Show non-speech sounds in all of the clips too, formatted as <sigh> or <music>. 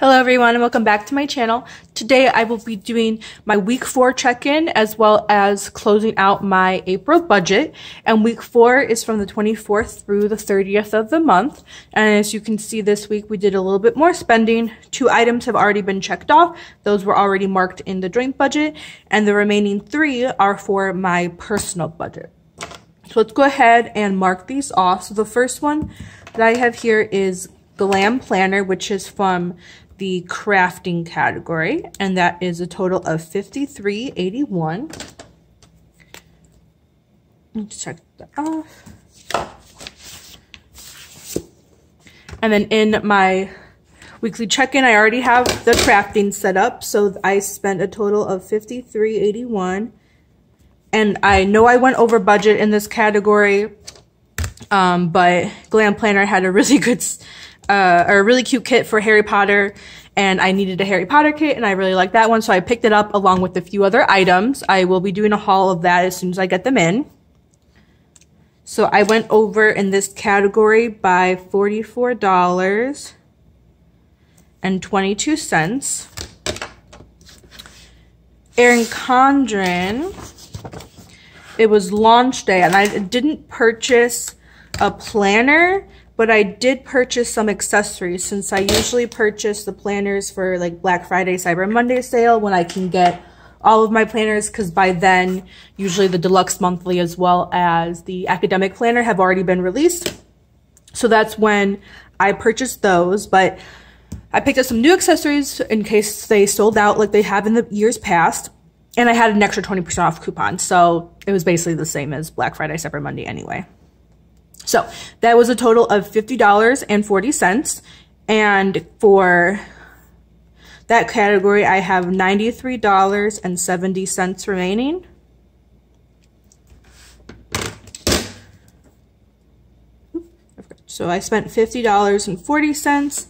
Hello everyone and welcome back to my channel. Today I will be doing my week four check-in as well as closing out my April budget. And week four is from the 24th through the 30th of the month. And as you can see this week we did a little bit more spending. Two items have already been checked off. Those were already marked in the joint budget. And the remaining three are for my personal budget. So let's go ahead and mark these off. So the first one that I have here is Glam Planner, which is from the crafting category, and that is a total of 53.81. Let's check that off. And then in my weekly check-in, I already have the crafting set up, so I spent a total of 53.81. And I know I went over budget in this category, um, but Glam Planner had a really <laughs> good uh, a really cute kit for Harry Potter and I needed a Harry Potter kit and I really liked that one. So I picked it up along with a few other items. I will be doing a haul of that as soon as I get them in. So I went over in this category by $44 and 22 cents. Erin Condren, it was launch day and I didn't purchase a planner but I did purchase some accessories since I usually purchase the planners for like Black Friday, Cyber Monday sale when I can get all of my planners because by then usually the deluxe monthly as well as the academic planner have already been released. So that's when I purchased those, but I picked up some new accessories in case they sold out like they have in the years past. And I had an extra 20% off coupon. So it was basically the same as Black Friday, Cyber Monday anyway. So that was a total of $50.40. And for that category, I have $93.70 remaining. So I spent $50.40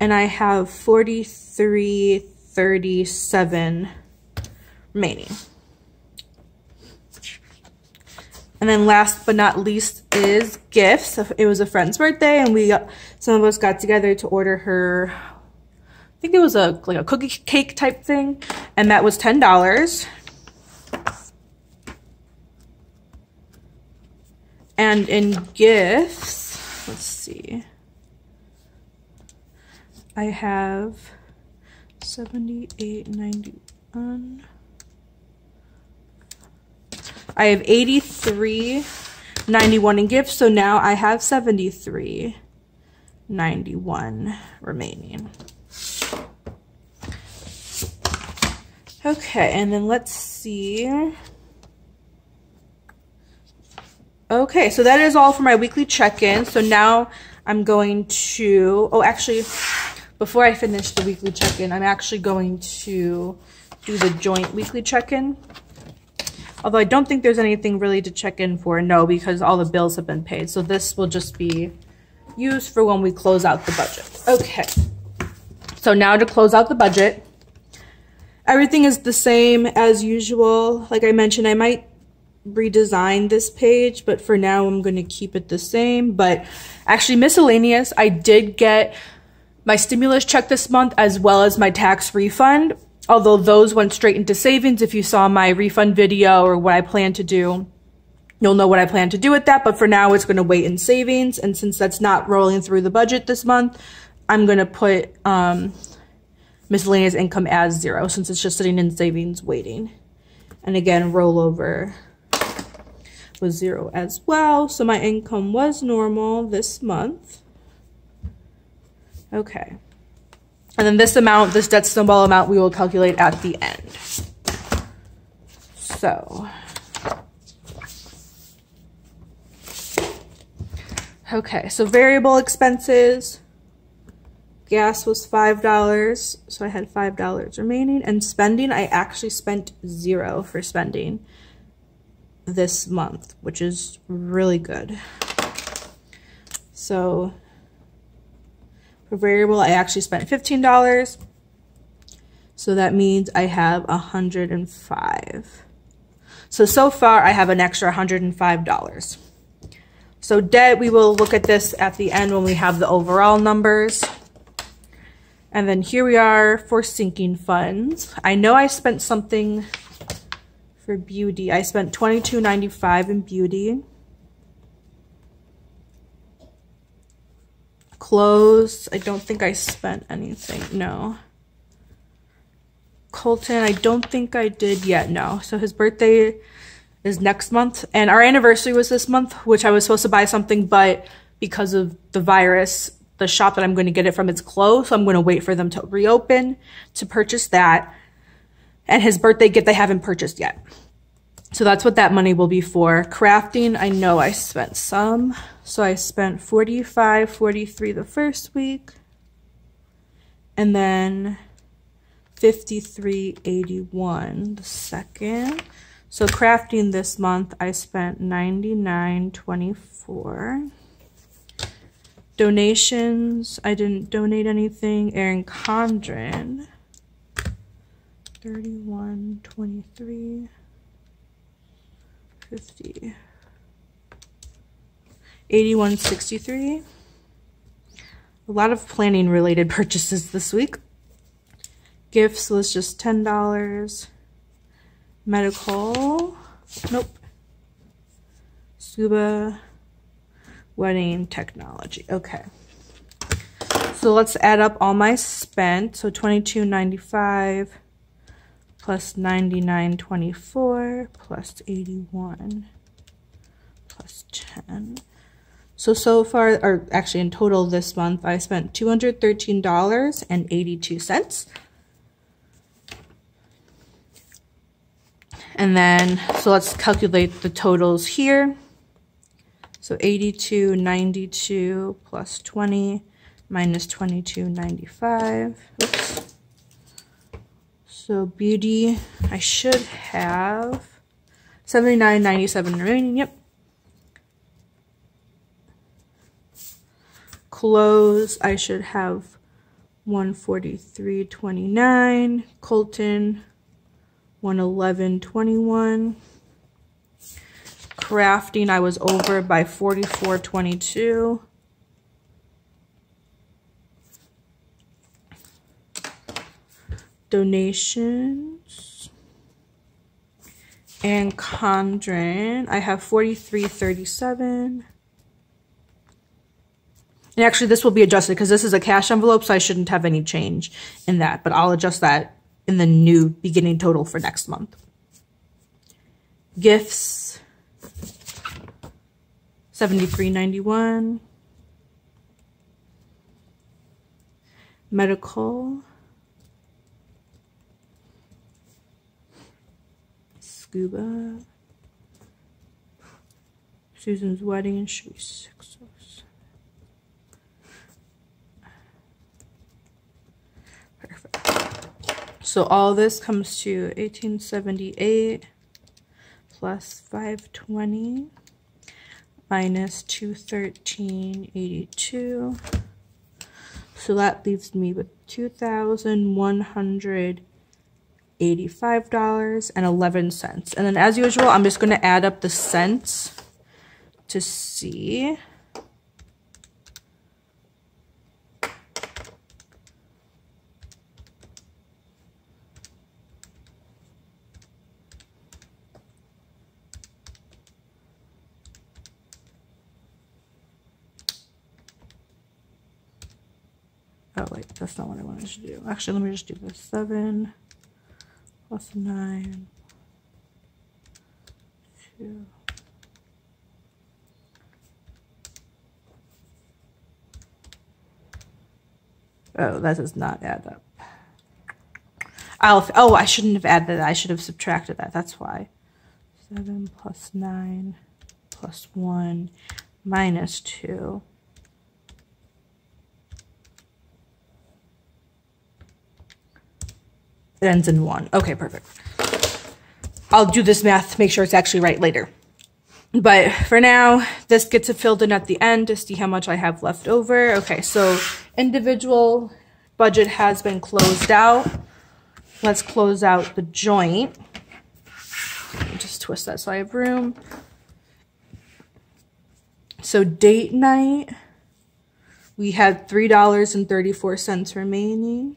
and I have 43.37 remaining. And then last but not least is gifts. It was a friend's birthday and we got, some of us got together to order her, I think it was a like a cookie cake type thing. And that was $10. And in gifts, let's see. I have 78.91. I have 83.91 in gifts, so now I have 73.91 remaining. Okay, and then let's see. Okay, so that is all for my weekly check-in. So now I'm going to, oh, actually, before I finish the weekly check-in, I'm actually going to do the joint weekly check-in. Although I don't think there's anything really to check in for, no, because all the bills have been paid. So this will just be used for when we close out the budget. Okay. So now to close out the budget. Everything is the same as usual. Like I mentioned, I might redesign this page, but for now I'm going to keep it the same. But actually miscellaneous, I did get my stimulus check this month as well as my tax refund although those went straight into savings. If you saw my refund video or what I plan to do, you'll know what I plan to do with that. But for now, it's going to wait in savings. And since that's not rolling through the budget this month, I'm going to put um, miscellaneous income as zero since it's just sitting in savings waiting. And again, rollover was zero as well. So my income was normal this month. Okay. And then this amount, this debt snowball amount, we will calculate at the end. So. Okay, so variable expenses. Gas was $5, so I had $5 remaining. And spending, I actually spent zero for spending this month, which is really good. So variable, I actually spent $15. So that means I have 105. So, so far I have an extra $105. So debt, we will look at this at the end when we have the overall numbers. And then here we are for sinking funds. I know I spent something for beauty. I spent $22.95 in beauty. Clothes, I don't think I spent anything. No. Colton, I don't think I did yet. No. So his birthday is next month. And our anniversary was this month, which I was supposed to buy something, but because of the virus, the shop that I'm going to get it from is closed. So I'm going to wait for them to reopen to purchase that. And his birthday gift I haven't purchased yet. So that's what that money will be for. Crafting, I know I spent some. So I spent 45, 43 the first week. And then 53.81 the second. So crafting this month, I spent 99.24. Donations, I didn't donate anything. Erin Condren, 31.23. 50. 81.63. A lot of planning related <laughs> purchases this week. Gifts was just $10. Medical, nope. Scuba wedding technology. Okay. So let's add up all my spent. So 22.95 plus 99.24 plus 81 plus 10. So, so far, or actually in total this month, I spent $213.82. And then, so let's calculate the totals here. So 82, 92 plus 20 minus 22, 95. Oops. So beauty, I should have 79, 97 remaining. Yep. Clothes, I should have 143.29. Colton, 111.21. Crafting, I was over by 44.22. Donations. Erin Condren, I have 43.37. And actually, this will be adjusted because this is a cash envelope, so I shouldn't have any change in that. But I'll adjust that in the new beginning total for next month. Gifts, seventy-three ninety-one. Medical, scuba. Susan's wedding should be six. So all this comes to 1878 plus 520 minus 213.82. So that leaves me with $2,185.11. And then as usual, I'm just going to add up the cents to see. Oh wait, that's not what I wanted to do. Actually, let me just do this. 7 plus 9, 2. Oh, that does not add up. I'll, oh, I shouldn't have added that. I should have subtracted that. That's why. 7 plus 9 plus 1 minus 2 It ends in one. Okay, perfect. I'll do this math, to make sure it's actually right later. But for now, this gets it filled in at the end to see how much I have left over. Okay, so individual budget has been closed out. Let's close out the joint. Just twist that so I have room. So date night we had $3.34 remaining.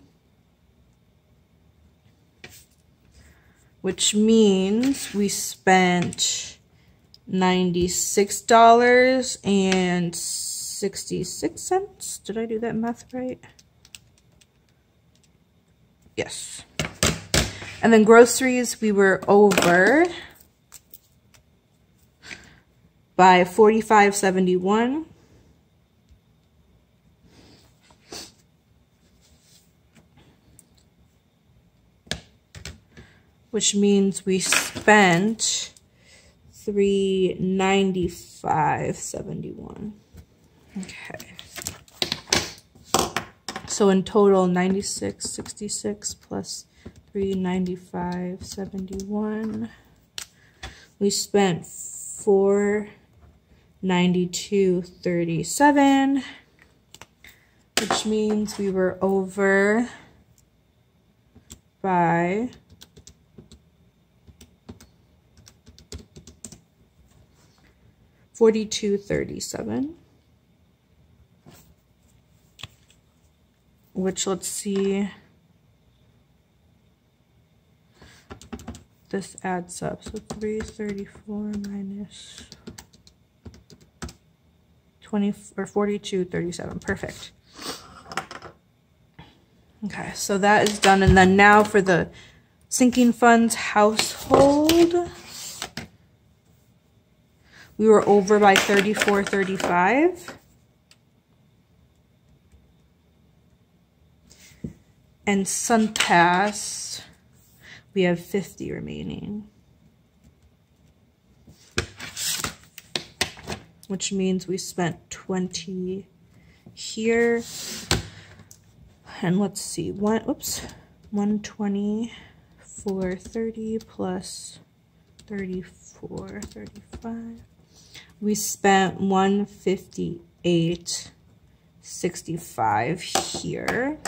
Which means we spent $96.66. Did I do that math right? Yes. And then groceries, we were over by 45.71. Which means we spent 395.71. Okay. So in total, 96.66 plus 395.71. We spent 492.37, which means we were over by Forty-two thirty-seven. Which let's see. this adds up. So 334 minus 20 or 4237. Perfect. Okay, so that is done. And then now for the sinking funds household. We were over by 34, 35. And SunPass we have 50 remaining. Which means we spent 20 here. And let's see, one, oops, 120 for 30 plus 34, 35. We spent 158.65 here.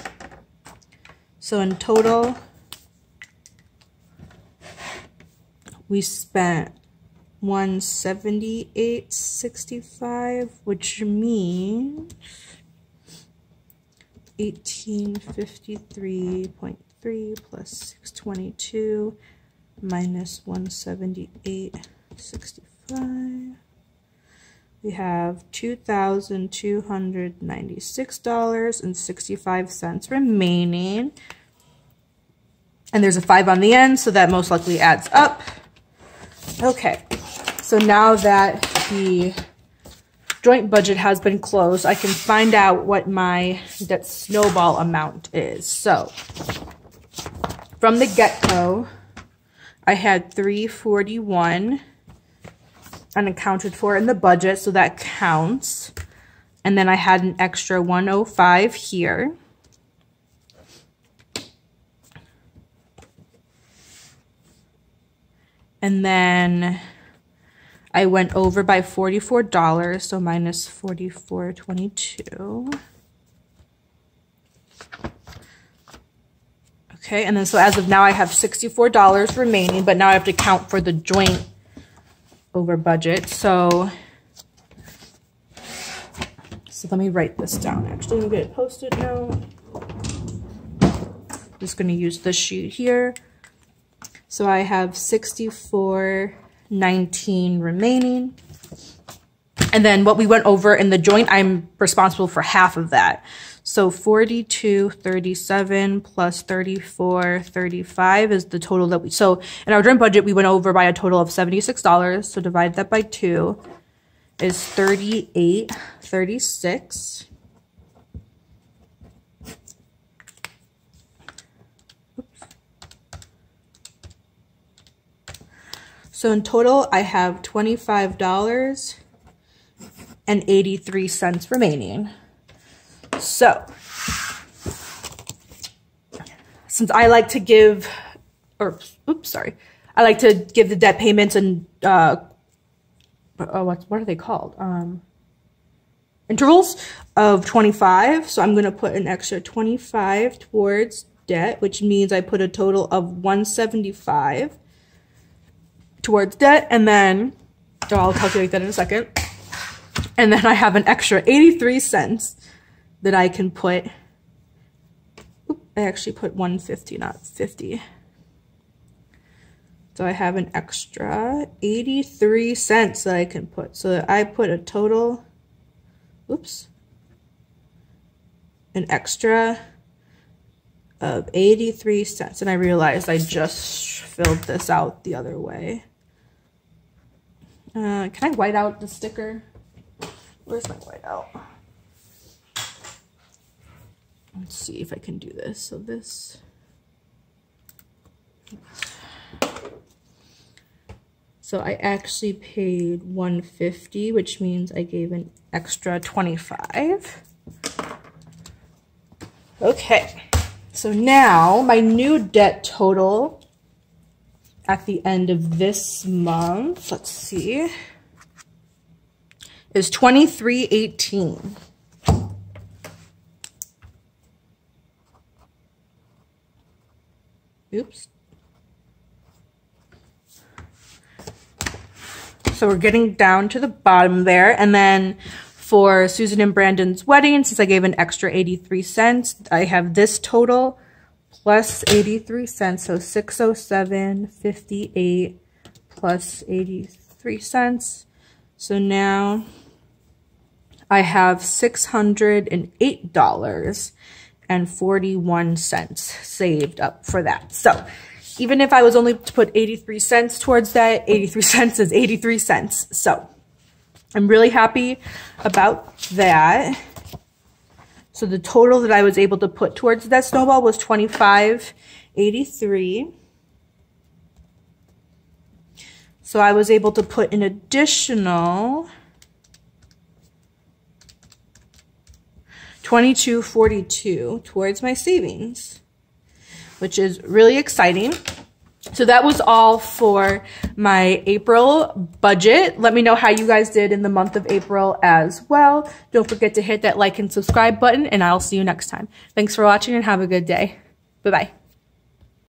So in total, we spent 178.65 which means 1853.3 plus 622 minus 178.65 we have $2,296.65 remaining. And there's a 5 on the end, so that most likely adds up. Okay, so now that the joint budget has been closed, I can find out what my debt snowball amount is. So, from the get-go, I had 341 unaccounted for in the budget, so that counts. And then I had an extra 105 here. And then I went over by $44, so minus 44.22. Okay, and then so as of now, I have $64 remaining, but now I have to count for the joint over budget. So, so let me write this down. Actually, me get a post-it posted now. Just going to use this sheet here. So I have 64.19 remaining. And then what we went over in the joint, I'm responsible for half of that. So 42.37 plus 34.35 is the total that we, so in our joint budget, we went over by a total of $76. So divide that by two is 38.36. So in total, I have $25.83 remaining. So, since I like to give, or oops, sorry, I like to give the debt payments and, uh, oh, what, what are they called? Um, intervals of 25. So I'm going to put an extra 25 towards debt, which means I put a total of 175 towards debt and then oh, I'll calculate that in a second. And then I have an extra 83 cents that I can put. Oop, I actually put 150, not 50. So I have an extra 83 cents that I can put. So I put a total, oops, an extra of 83 cents. And I realized I just filled this out the other way. Uh, can I white out the sticker? Where's my white out? Let's see if I can do this. So this... So I actually paid 150, which means I gave an extra 25. Okay, so now my new debt total at the end of this month, let's see, is 2318. Oops. So we're getting down to the bottom there. And then for Susan and Brandon's wedding, since I gave an extra 83 cents, I have this total plus 83 cents. So 607.58 plus 83 cents. So now I have $608 and 41 cents saved up for that. So even if I was only to put 83 cents towards that, 83 <laughs> cents is 83 cents. So I'm really happy about that. So the total that I was able to put towards that snowball was 25.83. So I was able to put an additional 22.42 towards my savings which is really exciting. So that was all for my April budget. Let me know how you guys did in the month of April as well. Don't forget to hit that like and subscribe button and I'll see you next time. Thanks for watching and have a good day. Bye-bye.